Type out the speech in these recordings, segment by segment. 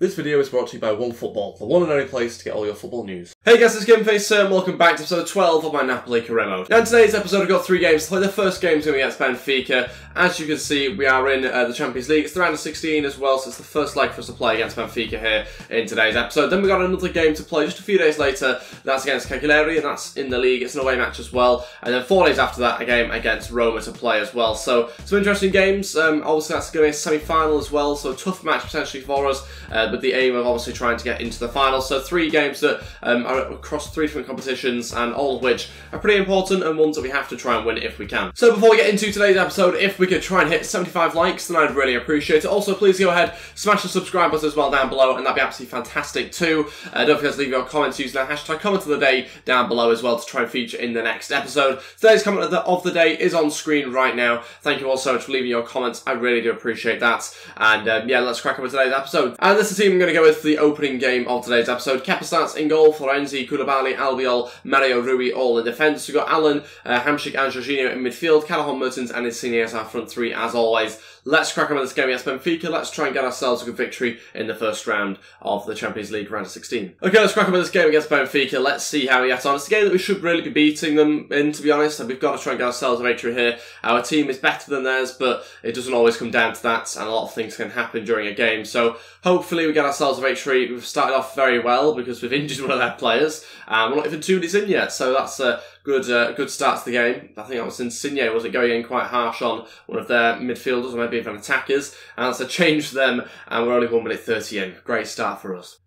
This video is brought to you by OneFootball, the one and only place to get all your football news. Hey guys, it's GameFace and welcome back to episode 12 of my Napoli career mode. Now in today's episode we've got three games to play. The first game's going to be against Benfica. As you can see, we are in uh, the Champions League. It's the round of 16 as well, so it's the first leg for us to play against Benfica here in today's episode. Then we got another game to play just a few days later. That's against Cagliari and that's in the league. It's an away match as well. And then four days after that, a game against Roma to play as well. So some interesting games. Um, obviously that's going to be a semi-final as well, so a tough match potentially for us. Uh, with the aim of obviously trying to get into the final. So three games that um, are across three different competitions and all of which are pretty important and ones that we have to try and win if we can. So before we get into today's episode, if we could try and hit 75 likes, then I'd really appreciate it. Also, please go ahead, smash the subscribe button as well down below, and that'd be absolutely fantastic too. Uh, don't forget to leave your comments using the hashtag comment of the day down below as well to try and feature in the next episode. Today's comment of the, of the day is on screen right now. Thank you all so much for leaving your comments. I really do appreciate that. And um, yeah, let's crack on with today's episode. And this is team I'm going to go with for the opening game of today's episode. Kepa starts in goal, Florenzi, Koulibaly, Albiol, Mario Rui all in defence. We've got Allan, uh, Hamsik and Jorginho in midfield, Callejón Mertens and Insigne as our front three as always. Let's crack on with this game against Benfica. Let's try and get ourselves a good victory in the first round of the Champions League round of 16. Okay, let's crack on with this game against Benfica. Let's see how we get on. It's a game that we should really be beating them in, to be honest. And we've got to try and get ourselves a victory here. Our team is better than theirs, but it doesn't always come down to that, and a lot of things can happen during a game. So hopefully we get ourselves a victory. We've started off very well because we've injured one of their players, and we're not even two days in yet. So that's a good uh, good start to the game. I think that was Insigne, was it, going in quite harsh on one of their midfielders or maybe even attackers. And that's a change for them, and we're only 1 minute 30 in. Great start for us.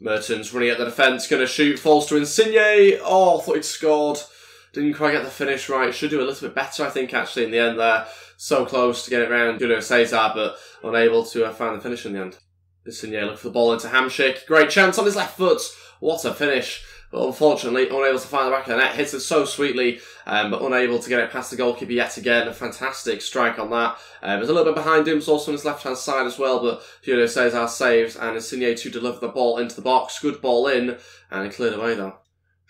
Mertens running at the defence, going to shoot, falls to Insigne. Oh, thought he'd scored. Didn't quite get the finish right. Should do a little bit better, I think, actually, in the end there. So close to get it around Julio Cesar, but unable to uh, find the finish in the end. Insigne looking for the ball into Hamsik. Great chance on his left foot. What a finish. But unfortunately, unable to find the back of the net. Hits it so sweetly, um, but unable to get it past the goalkeeper yet again. A fantastic strike on that. Um, there's a little bit behind him, so also on his left-hand side as well, but Julio Cesar saves, and Insigne to deliver the ball into the box. Good ball in, and cleared away though.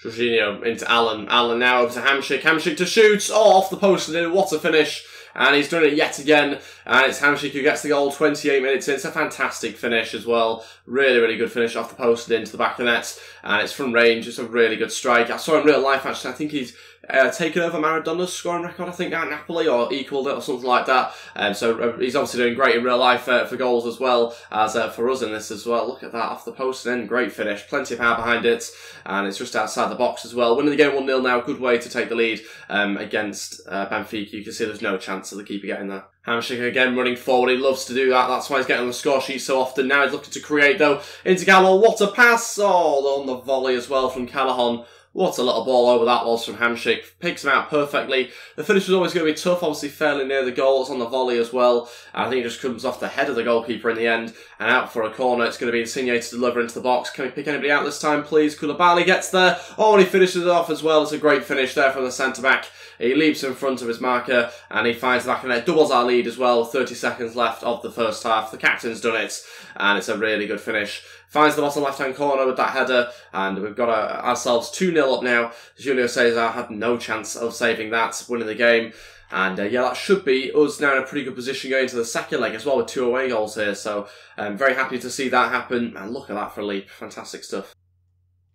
Jorginho into Allan. Allan now over to Hamsik. Hamsik to shoot. Off the post and. What a finish and he's done it yet again. And it's Hamsik who gets the goal 28 minutes in. It's a fantastic finish as well. Really, really good finish off the post and into the back of the net. And it's from range. It's a really good strike. I saw him real life actually. I think he's uh, taken over Maradona's scoring record, I think, at Napoli, or equalled it, or something like that. Um, so uh, he's obviously doing great in real life uh, for goals as well as uh, for us in this as well. Look at that off the post and in, great finish, plenty of power behind it, and it's just outside the box as well. Winning the game 1 0 now, good way to take the lead um, against uh, Benfica. You can see there's no chance of the keeper getting there. Hamsik again running forward. He loves to do that. That's why he's getting on the score sheet so often. Now he's looking to create though into Gallo. What a pass! Oh, on the volley as well from Callejón. What a little ball over that was from Hamsik. Picks him out perfectly. The finish was always going to be tough, obviously fairly near the goal. It's on the volley as well. I think it just comes off the head of the goalkeeper in the end and out for a corner. It's going to be Insigne to deliver into the box. Can we pick anybody out this time, please? Koulibaly gets there. Oh, and he finishes it off as well. It's a great finish there from the centre-back. He leaps in front of his marker and he finds the back the net. Doubles our lead as well. 30 seconds left of the first half. The captain's done it and it's a really good finish finds the bottom left hand corner with that header, and we've got uh, ourselves 2 0 up now. Julio Cesar had no chance of saving that, winning the game. And uh, yeah, that should be us now in a pretty good position going into the second leg as well with two away goals here. So I'm um, very happy to see that happen. And look at that for a leap. Fantastic stuff.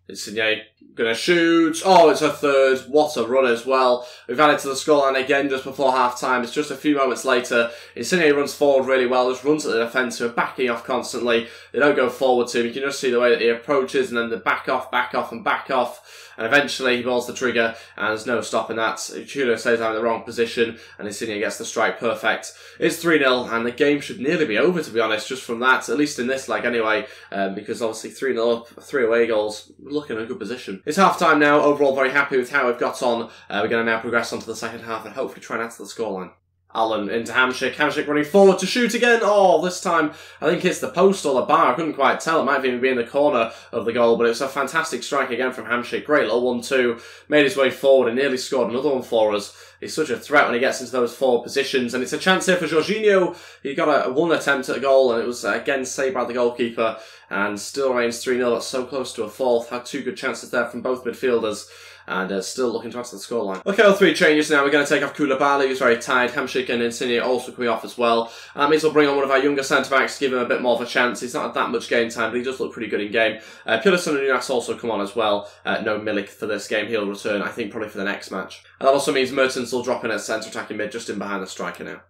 Insigne gonna shoot. Oh, it's a third. What a run as well. We've added to the scoreline again just before half time. It's just a few moments later. Insigne runs forward really well, just runs at the defence who are backing off constantly. They don't go forward to him. You can just see the way that he approaches and then the back off, back off, and back off. And eventually he pulls the trigger and there's no stopping that. Julio stays out in the wrong position and Insigne gets the strike perfect. It's 3-0 and the game should nearly be over to be honest, just from that, at least in this leg anyway, um, because obviously 3-0 up, three away goals, looking in a good position. It's half time now, overall very happy with how we've got on. Uh, we're going to now progress on to the second half and hopefully try and to the scoreline. Allan into Hamsik. Hamsik running forward to shoot again. Oh, this time I think it's the post or the bar. I couldn't quite tell. It might even be in the corner of the goal, but it's a fantastic strike again from Hamsik. Great little one-two. Made his way forward and nearly scored another one for us. He's such a threat when he gets into those four positions. And it's a chance here for Jorginho. He got a, a one attempt at a goal, and it was uh, again saved by the goalkeeper, and still remains 3 0. That's so close to a fourth. Had two good chances there from both midfielders and uh, still looking to add the scoreline. Okay, all three changes now. We're going to take off Koulibaly, who's very tired. Hamsik and Insigne also coming off as well. And that means we'll bring on one of our younger centre-backs, to give him a bit more of a chance. He's not had that much game time, but he does look pretty good in game. Uh, and Nunes also come on as well. Uh, no Milik for this game. He'll return, I think, probably for the next match. And that also means Mertens will drop in at centre attacking mid, just in behind the striker now.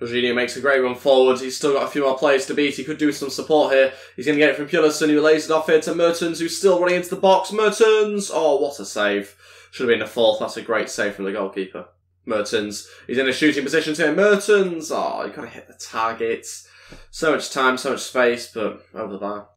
Jorginho makes a great run forward. He's still got a few more players to beat. He could do some support here. He's going to get it from Pulisic, who lays it off here to Mertens, who's still running into the box. Mertens! Oh, what a save. Should have been a fourth. That's a great save from the goalkeeper. Mertens. He's in a shooting position here. Mertens! Oh, you got to hit the targets. So much time, so much space, but over the bar.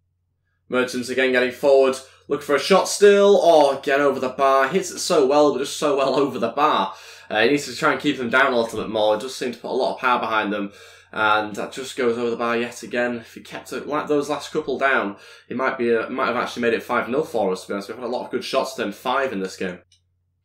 Mertens again getting forward. Look for a shot still. Oh, get over the bar. Hits it so well, but just so well over the bar. Uh, he needs to try and keep them down a little bit more. It does seem to put a lot of power behind them. And that just goes over the bar yet again. If he kept it like those last couple down, he might be uh, might have actually made it 5 0 for us, to be honest. We've had a lot of good shots, then 5 in this game.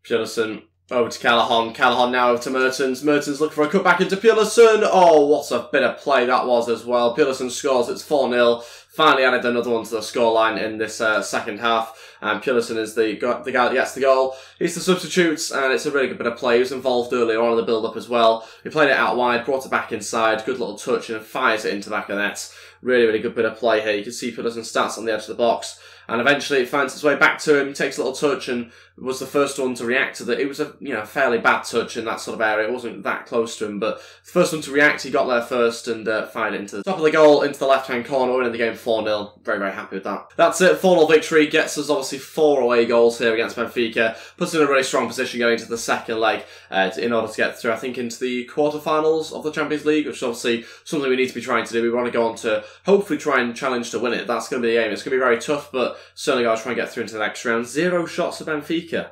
Pedersen over to Callejón. Callejón now over to Mertens. Mertens looking for a cut back into Pedersen. Oh, what a bit of play that was as well. Pedersen scores. It's 4-0. Finally added another one to the scoreline in this uh, second half. And Pedersen is the, the guy that gets the goal. He's the substitutes, and it's a really good bit of play. He was involved earlier on in the build-up as well. He played it out wide, brought it back inside, good little touch, and fires it into the back of the net. Really, really good bit of play here. You can see Pedersen starts on the edge of the box, and eventually it finds its way back to him. He takes a little touch and was the first one to react to that. It was a you know fairly bad touch in that sort of area. It wasn't that close to him, but the first one to react, he got there first and uh, fired into the top of the goal into the left hand corner, winning the game four 0 Very very happy with that. That's it. Four 0 victory gets us obviously four away goals here against Benfica. Puts us in a really strong position going into the second leg uh, in order to get through. I think into the quarterfinals of the Champions League, which is obviously something we need to be trying to do. We want to go on to hopefully try and challenge to win it. That's going to be the aim. It's going to be very tough, but to try and get through into the next round. Zero shots for Benfica.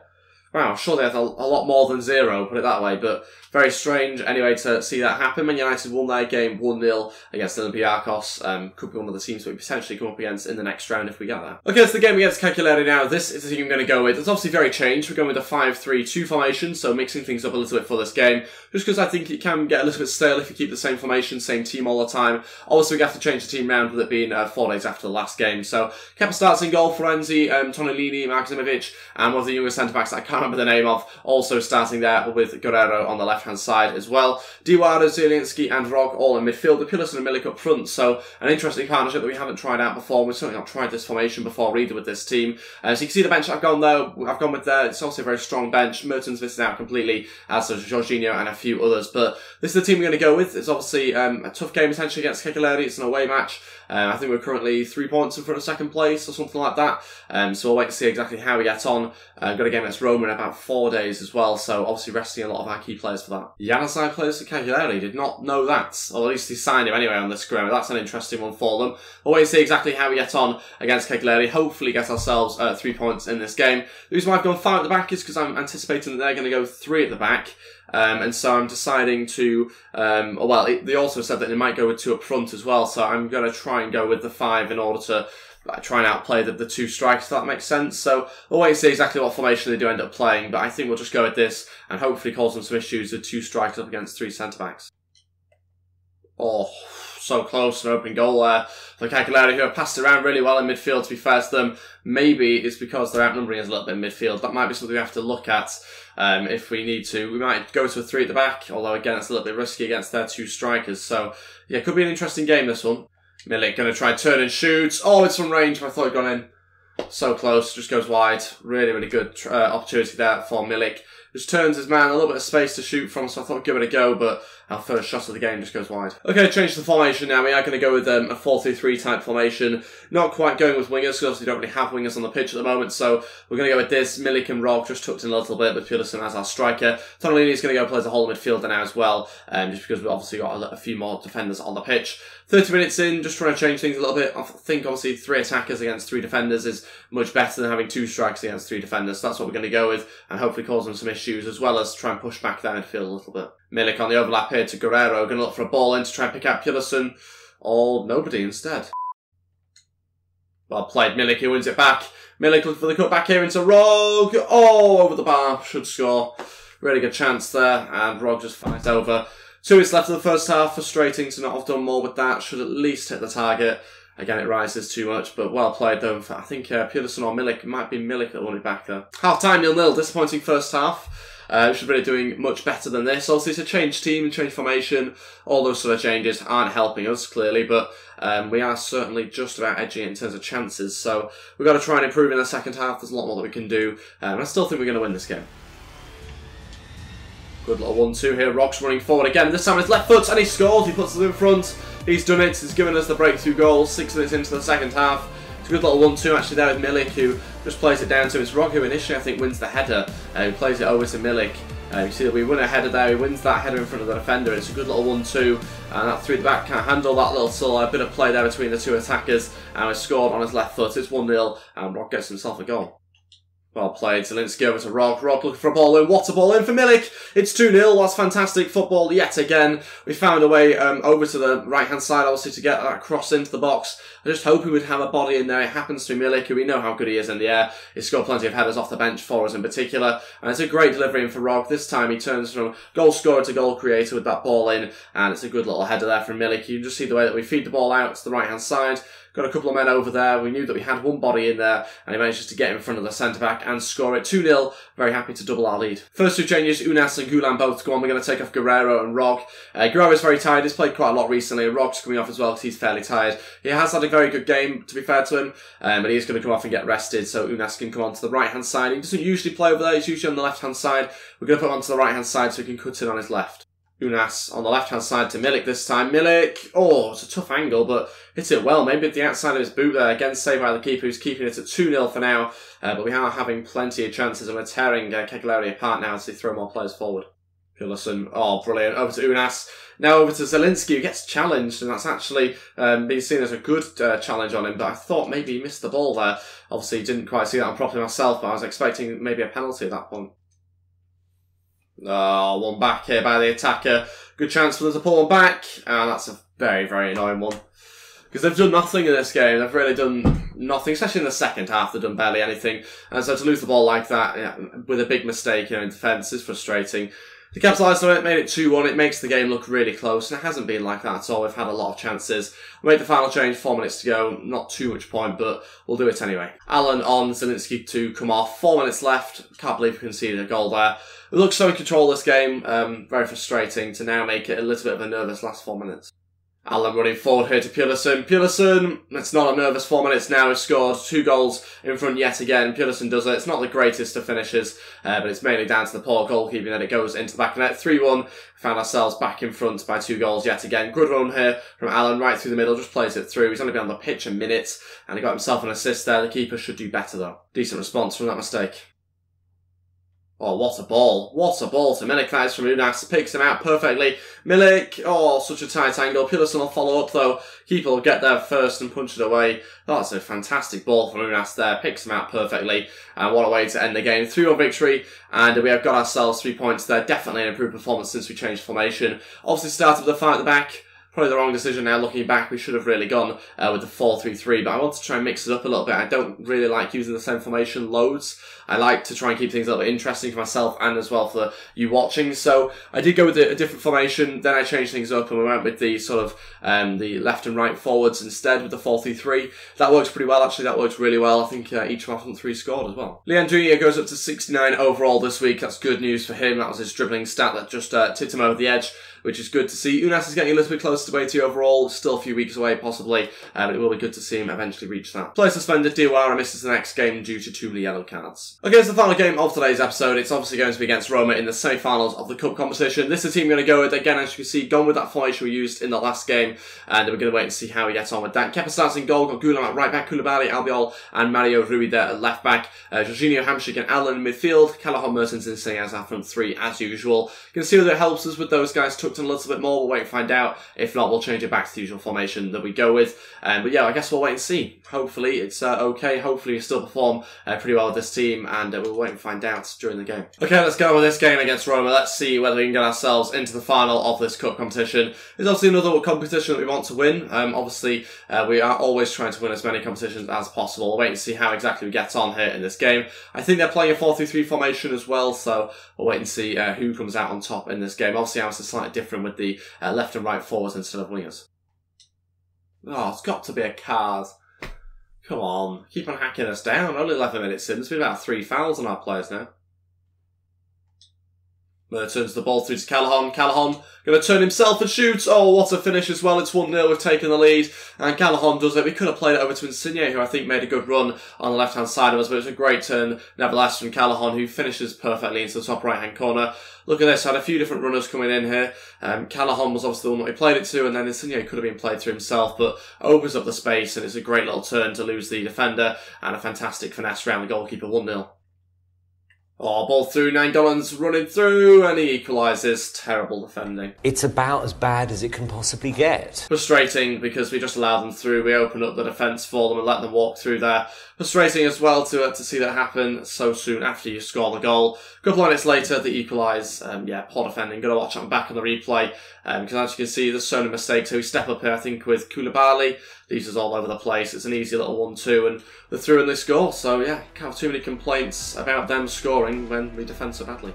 Wow, sure they had a, a, lot more than zero, put it that way, but very strange anyway to see that happen. Man United won their game 1 0 against Olympiacos. Um, could be one of the teams we potentially come up against in the next round if we get that. Okay, so the game against Cagliari now. This is the team I'm going to go with. It's obviously very changed. We're going with a 5 3 2 formation, so mixing things up a little bit for this game. Just because I think it can get a little bit stale if you keep the same formation, same team all the time. Obviously, we have to change the team round with it being uh, four days after the last game. So, Kepa starts in goal, Florenzi, um, Tonellini, Maksimovic, and one of the younger centre backs I can't remember the name of, also starting there with Guerrero on the left hand side as well. Diawara, Zielinski, and Rog all in midfield. The Pillars and Milik up front. So an interesting partnership that we haven't tried out before. We've certainly not tried this formation before either with this team. Uh, so you can see the bench I've gone there. I've gone with there. It's also a very strong bench. Mertens missing out completely, as does Jorginho and a few others. But this is the team we're going to go with. It's obviously um, a tough game essentially against Cagliari. It's an away match. Um, I think we're currently three points in front of second place or something like that. Um, so we'll wait to see exactly how we get on. Uh, got a game against Roma in about four days as well. So obviously resting a lot of our key players for that. Januzaj plays for Cagliari. Did not know that. Or at least he signed him anyway on the scrum. That's an interesting one for them. We'll wait to see exactly how we get on against Cagliari. Hopefully get ourselves uh, three points in this game. The reason why I've gone five at the back is because I'm anticipating that they're going to go three at the back. Um, and so I'm deciding to, um, well, it, they also said that they might go with two up front as well. So I'm going to try and go with the five in order to try and outplay the, the two strikers, if that makes sense. So we'll wait and see exactly what formation they do end up playing. But I think we'll just go with this and hopefully cause them some issues with two strikers up against three centre backs. Oh, so close an open goal there for Cagliari, who have passed around really well in midfield, to be fair to them. Maybe it's because they're outnumbering us a little bit in midfield. That might be something we have to look at um, if we need to. We might go to a three at the back, although again, it's a little bit risky against their two strikers. So, yeah, could be an interesting game, this one. Milik to try turn and shoot. Oh, it's from range. I thought it gone in. So close, just goes wide. Really, really good uh, opportunity there for Milik. Just turns his man, a little bit of space to shoot from, so I thought I'd give it a go, but our first shot of the game just goes wide. Okay, change the formation now. We are going to go with um, a 4-3-3 type formation. Not quite going with wingers, because we don't really have wingers on the pitch at the moment, so we're going to go with this. Milik and just tucked in a little bit, with Pedersen as our striker. Tonellini is going to go play as a whole midfielder now as well, um, just because we've obviously got a, a few more defenders on the pitch. 30 minutes in, just trying to change things a little bit. I think obviously three attackers against three defenders is much better than having two strikes against three defenders. So that's what we're going to go with, and hopefully cause them some issues, as well as try and push back their midfield a little bit. Milik on the overlap here to Guerrero, going to look for a ball in to try and pick out Pedersen. Or nobody instead. Well played, Milik, he wins it back. Milik looking for the cut back here into Rog. Oh, over the bar, should score. Really good chance there, and Rog just fires over. Two minutes left of the first half. Frustrating to not have done more with that. Should at least hit the target. Again, it rises too much, but well played though. I think uh, or Milik, might be Milik that won it back there. Half time, nil nil. Disappointing first half. Uh, should be doing much better than this. Also, it's a change team change formation. All those sort of changes aren't helping us, clearly, but um, we are certainly just about edging it in terms of chances. So we've got to try and improve in the second half. There's a lot more that we can do. Um, I still think we're going to win this game. Good little one-two here. Rog's running forward again. This time it's left foot and he scores. He puts it in front. He's done it. He's given us the breakthrough goal. Six minutes into the second half. It's a good little one-two actually there with Milik who just plays it down to his Rog who initially I think wins the header. Uh, he plays it over to Milik. Uh, you see that we win a header there, he wins that header in front of the defender, it's a good little 1-2, and that through the back can't handle that little a bit of play there between the two attackers, and he scored on his left foot, it's 1-0, and Rog gets himself a goal. Well played, Zielinski over to Rog. Rog looking for a ball in. What a ball in for Milik. It's 2-0. That's fantastic football yet again. We found a way um, over to the right-hand side, obviously, to get that cross into the box. I just hope he would have a body in there. It happens to Milik, who we know how good he is in the air. He's scored plenty of headers off the bench for us in particular. And it's a great delivery in for Rog. This time he turns from goal scorer to goal creator with that ball in. And it's a good little header there from Milik. You can just see the way that we feed the ball out to the right-hand side. Got a couple of men over there. We knew that we had one body in there, and he manages to get in front of the centre back and score it 2 0. Very happy to double our lead. First two changes, Ounas and Ghoulam both go on. We're going to take off Guerrero and Rog. Uh, Guerrero is very tired. He's played quite a lot recently. Rog's coming off as well because he's fairly tired. He has had a very good game, to be fair to him, um, but he's going to come off and get rested. So Ounas can come on to the right hand side. He doesn't usually play over there. He's usually on the left hand side. We're going to put him onto the right hand side so he can cut in on his left. Ounas on the left hand side to Milik this time. Milik, oh, it's a tough angle, but hit it well. Maybe at the outside of his boot there. Again, saved by the keeper who's keeping it at 2 0 for now. Uh, but we are having plenty of chances and we're tearing uh, apart now as they throw more players forward. Pulisic, oh, brilliant. Over to Ounas. Now over to Zielinski, who gets challenged, and that's actually um, being seen as a good uh, challenge on him. But I thought maybe he missed the ball there. Obviously, didn't quite see that properly myself, but I was expecting maybe a penalty at that point. Oh, one back here by the attacker. Good chance for them to pull one back. And that's a very, very annoying one. Because they've done nothing in this game. They've really done nothing, especially in the second half. They've done barely anything. And so to lose the ball like that yeah, with a big mistake you know, in defence is frustrating. To capitalise on it, made it 2-1. It makes the game look really close, and it hasn't been like that at all. We've had a lot of chances. We made the final change, four minutes to go. Not too much point, but we'll do it anyway. Allan on, Zielinski to come off. Four minutes left. Can't believe we conceded a goal there. We looked so in control this game. Um, very frustrating to now make it a little bit of a nervous last four minutes. Allan running forward here to Pulisic. Pulisic, it's not a nervous four minutes now. He's scored two goals in front yet again. Pulisic does it. It's not the greatest of finishes, uh, but it's mainly down to the poor goalkeeping that it goes into the back of net. 3-1. Found ourselves back in front by two goals yet again. Good run here from Allan right through the middle. Just plays it through. He's only been on the pitch a minute, and he got himself an assist there. The keeper should do better though. Decent response from that mistake. Oh, what a ball. What a ball to Milik. That is from Ounas. Picks him out perfectly. Milik, oh, such a tight angle. Pulisic will follow up though. Keeper will get there first and punch it away. That's a fantastic ball from Ounas there. Picks him out perfectly. And what a way to end the game. 3-1 victory. And we have got ourselves three points there. Definitely an improved performance since we changed formation. Obviously started with the fight at the back probably the wrong decision now looking back. We should have really gone uh, with the 4-3-3, but I want to try and mix it up a little bit. I don't really like using the same formation loads. I like to try and keep things a little bit interesting for myself and as well for you watching. So I did go with a, a different formation, then I changed things up and we went with the sort of um, the left and right forwards instead with the 4-3-3. That works pretty well, actually. That works really well. I think uh, each of our front three scored as well. Leon Jr. goes up to 69 overall this week. That's good news for him. That was his dribbling stat that just uh, tipped him over the edge which is good to see. Ounas is getting a little bit closer to 80 overall, still a few weeks away possibly, but it will be good to see him eventually reach that. Player suspended, Diawara misses the next game due to too many yellow cards. Okay, so the final game of today's episode, it's obviously going to be against Roma in the semi-finals of the Cup competition. This is the team we're going to go with, again as you can see, gone with that formation we used in the last game, and we're going to wait and see how he gets on with that. Kepa starts in goal, got Ghoulam at right back, Koulibaly, Albiol, and Mario Rui there at left back, uh, Jorginho, Hamsik and Allan in midfield, Callejón Mertens and Sayaz our front three as usual. You can see that it helps us with those guys tucked in a little bit more. We'll wait and find out. If not, we'll change it back to the usual formation that we go with. Um, but yeah, I guess we'll wait and see. Hopefully it's uh, okay. Hopefully we still perform uh, pretty well with this team, and uh, we'll wait and find out during the game. Okay, let's go with this game against Roma. Let's see whether we can get ourselves into the final of this cup competition. It's obviously another competition that we want to win. Um, obviously, uh, we are always trying to win as many competitions as possible. We'll wait and see how exactly we get on here in this game. I think they're playing a 4-3-3 formation as well, so we'll wait and see uh, who comes out on top in this game. Obviously, ours is slightly different with the uh, left and right forwards instead of wingers. Oh, it's got to be a card. Come on, keep on hacking us down. Only 11 minutes in. There's been about three fouls on our players now. Mertens the ball through to Callejón. Callejón going to turn himself and shoot. Oh, what a finish as well. It's 1-0. We've taken the lead. And Callejón does it. We could have played it over to Insigne, who I think made a good run on the left-hand side of us. But it was a great turn, nevertheless, from Callejón, who finishes perfectly into the top right-hand corner. Look at this. Had a few different runners coming in here. Um, Callejón was obviously the one that he played it to. And then Insigne could have been played through himself. But opens up the space. And it's a great little turn to lose the defender. And a fantastic finesse around the goalkeeper. 1-0. Oh, ball through, Nainggolan's running through, and he equalises. Terrible defending. It's about as bad as it can possibly get. Frustrating because we just allow them through. We open up the defence for them and let them walk through there. Frustrating as well to uh, to see that happen so soon after you score the goal. A couple of minutes later, they equalise. Um, yeah, poor defending. Got to watch that back on the replay because um, as you can see, there's so many mistakes. So we step up here, I think, with Koulibaly. These is all over the place. It's an easy little one-two, and they're through and this score. So yeah, can't have too many complaints about them scoring when we defend so badly.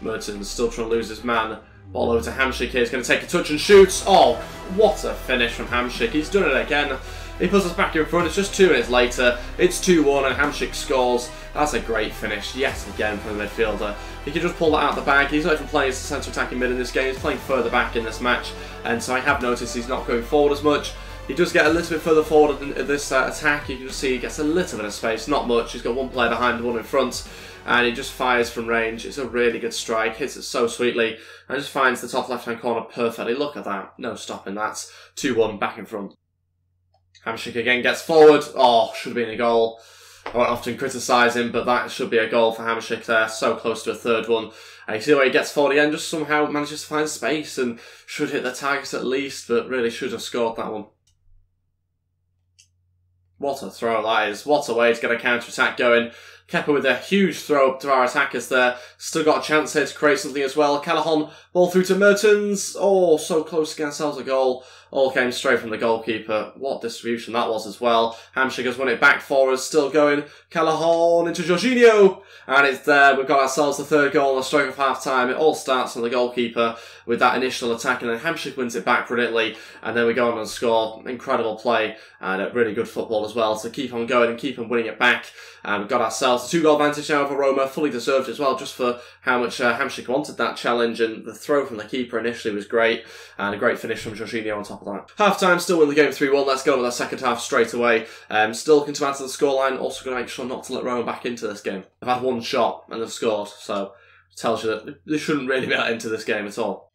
Mertens still trying to lose his man. Ball over to Hamsik here. He's going to take a touch and shoots. Oh, what a finish from Hamsik. He's done it again. He puts us back in front. It's just two minutes later. It's 2-1 and Hamsik scores. That's a great finish yet again from the midfielder. He can just pull that out of the bag. He's not even playing as a centre attacking mid in this game. He's playing further back in this match. And so I have noticed he's not going forward as much. He does get a little bit further forward in this uh, attack. You can see he gets a little bit of space, not much. He's got one player behind, one in front, and he just fires from range. It's a really good strike, hits it so sweetly, and just finds the top left-hand corner perfectly. Look at that. No stopping that. 2-1 back in front. Hamsik again gets forward. Oh, should have been a goal. I won't often criticise him, but that should be a goal for Hamsik there. So close to a third one. And you see the way he gets forward again, just somehow manages to find space and should hit the target at least, but really should have scored that one. What a throw that is. What a way to get a counter-attack going. Kepa with a huge throw up to our attackers there. Still got a chance here to create something as well. Callejón, ball through to Mertens. Oh, so close to ourselves a goal. All came straight from the goalkeeper. What distribution that was as well. Hamsik has won it back for us. Still going. Callejón into Jorginho. And it's there. We've got ourselves the third goal on the stroke of half time. It all starts from the goalkeeper with that initial attack. And then Hamsik wins it back brilliantly. And then we go on and score. Incredible play. And really good football as well. To keep on going and keep on winning it back. And we've got ourselves a two goal advantage now over Roma. Fully deserved as well. Just for how much uh, Hamsik wanted that challenge. And the throw from the keeper initially was great. And a great finish from Jorginho on top of that. Half time, still win the game 3 1. Let's go with our second half straight away. Um, still looking to add to the scoreline. Also going to make sure not to let Roma back into this game. I've had one shot and they've scored, so tells you that they shouldn't really be out into this game at all.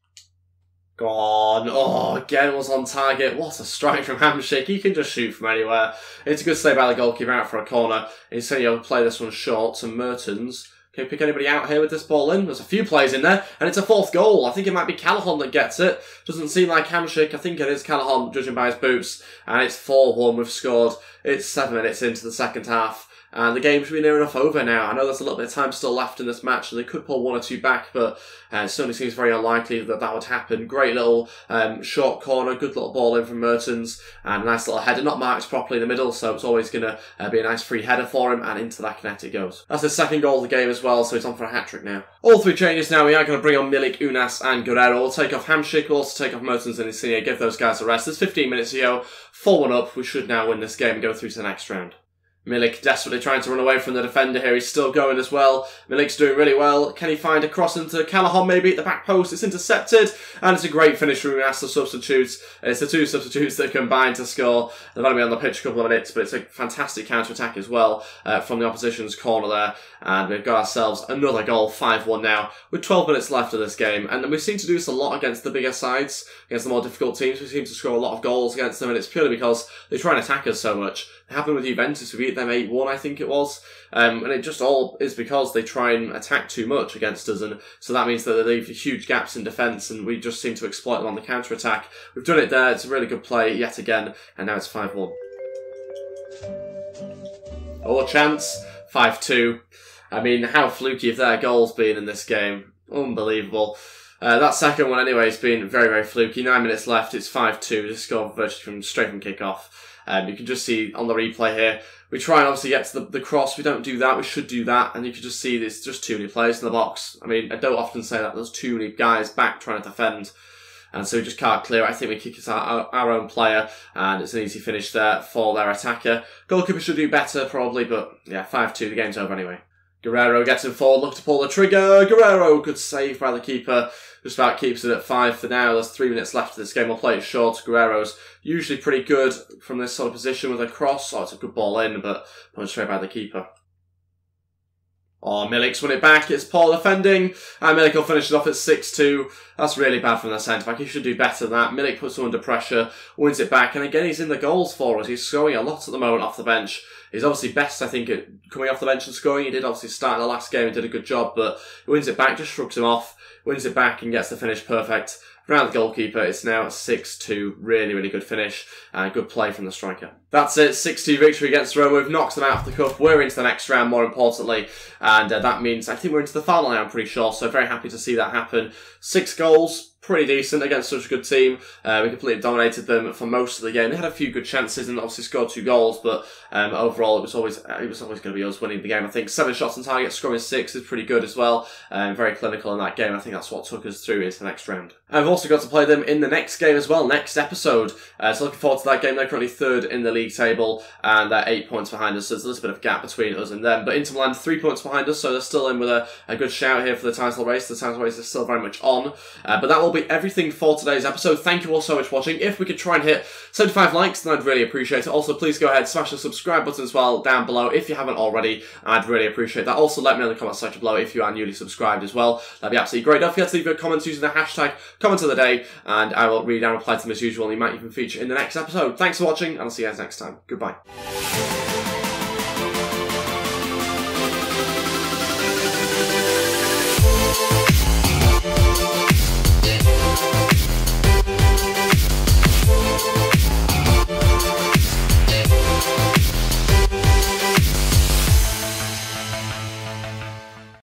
Gone. Oh, again was on target. What a strike from Hamsik. He can just shoot from anywhere. It's a good save by the goalkeeper out for a corner. Saying he'll play this one short to Mertens. Can you pick anybody out here with this ball in? There's a few players in there, and it's a fourth goal. I think it might be Callejón that gets it. Doesn't seem like Hamsik. I think it is Callejón, judging by his boots. And it's 4-1. We've scored. It's seven minutes into the second half. And the game should be near enough over now. I know there's a little bit of time still left in this match, and they could pull one or two back, but uh, it certainly seems very unlikely that that would happen. Great little um, short corner, good little ball in from Mertens, and nice little header, not marked properly in the middle, so it's always going to uh, be a nice free header for him, and into that net it goes. That's his second goal of the game as well, so he's on for a hat trick now. All three changes now. We are going to bring on Milik, Ounas, and Guerrero. We'll take off Hamsik, we'll also take off Mertens and Insigne, give those guys a rest. There's 15 minutes to go, 4 1 up. We should now win this game and go through to the next round. Milik desperately trying to run away from the defender here. He's still going as well. Milik's doing really well. Can he find a cross into Callejón maybe at the back post? It's intercepted. And it's a great finish from the substitutes. It's the two substitutes that combine to score. They've only been on the pitch a couple of minutes, but it's a fantastic counter-attack as well uh, from the opposition's corner there. And we've got ourselves another goal, 5-1 now, with 12 minutes left of this game. And we seem to do this a lot against the bigger sides, against the more difficult teams. We seem to score a lot of goals against them, and it's purely because they try and attack us so much. It happened with Juventus. We beat them 8-1, I think it was. Um, and it just all is because they try and attack too much against us, and so that means that they leave huge gaps in defence, and we just seem to exploit them on the counter attack. We've done it there. It's a really good play yet again, and now it's 5-1. Or chance, 5-2. I mean, how fluky have their goals been in this game? Unbelievable. Uh, that second one, anyway, has been very, very fluky. Nine minutes left. It's 5-2. Just score virtually from straight from kickoff. Um, you can just see on the replay here, we try and obviously get to the, the cross. We don't do that. We should do that. And you can just see there's just too many players in the box. I mean, I don't often say that. There's too many guys back trying to defend. And so we just can't clear. I think we kick it our, our own player, and it's an easy finish there for their attacker. Goalkeeper should do better, probably, but yeah, 5 2, the game's over anyway. Guerrero gets him forward, look to pull the trigger. Guerrero, good save by the keeper. Just about keeps it at five for now. There's three minutes left of this game. We'll play it short. Guerrero's usually pretty good from this sort of position with a cross. Oh, it's a good ball in, but punched straight by the keeper. Oh, Milik's won it back. It's poor defending. And Milik will finish it off at 6-2. That's really bad from the centre back. He should do better than that. Milik puts him under pressure, wins it back. And again, he's in the goals for us. He's scoring a lot at the moment off the bench. He's obviously best, I think, at coming off the bench and scoring. He did obviously start in the last game and did a good job, but he wins it back, just shrugs him off, wins it back and gets the finish perfect. Around the goalkeeper, it's now 6-2. Really, really good finish. and good play from the striker. That's it. 6-2 victory against Roma. We've knocked them out of the cup. We're into the next round, more importantly. And uh, that means, I think we're into the final now, I'm pretty sure. So very happy to see that happen. Six goals, pretty decent against such a good team. Uh, we completely dominated them for most of the game. They had a few good chances and obviously scored two goals, but um, overall it was always it was always going to be us winning the game. I think seven shots on target, scoring six is pretty good as well. Um, very clinical in that game. I think that's what took us through into the next round. I've also got to play them in the next game as well, next episode. Uh, so looking forward to that game. They're currently third in the league table and they're eight points behind us. So there's a little bit of gap between us and them. But Inter Milan three points behind us, so they're still in with a, a good shout here for the title race. The title race is still very much on. Uh, but that will be everything for today's episode. Thank you all so much for watching. If we could try and hit 75 likes, then I'd really appreciate it. Also, please go ahead, smash the subscribe button as well down below if you haven't already. I'd really appreciate that. Also, let me know in the comment section below if you are newly subscribed as well. That'd be absolutely great. Don't forget to leave your comments using the hashtag comment of the day, and I will read and reply to them as usual, and you might even feature in the next episode. Thanks for watching, and I'll see you guys next time. Goodbye.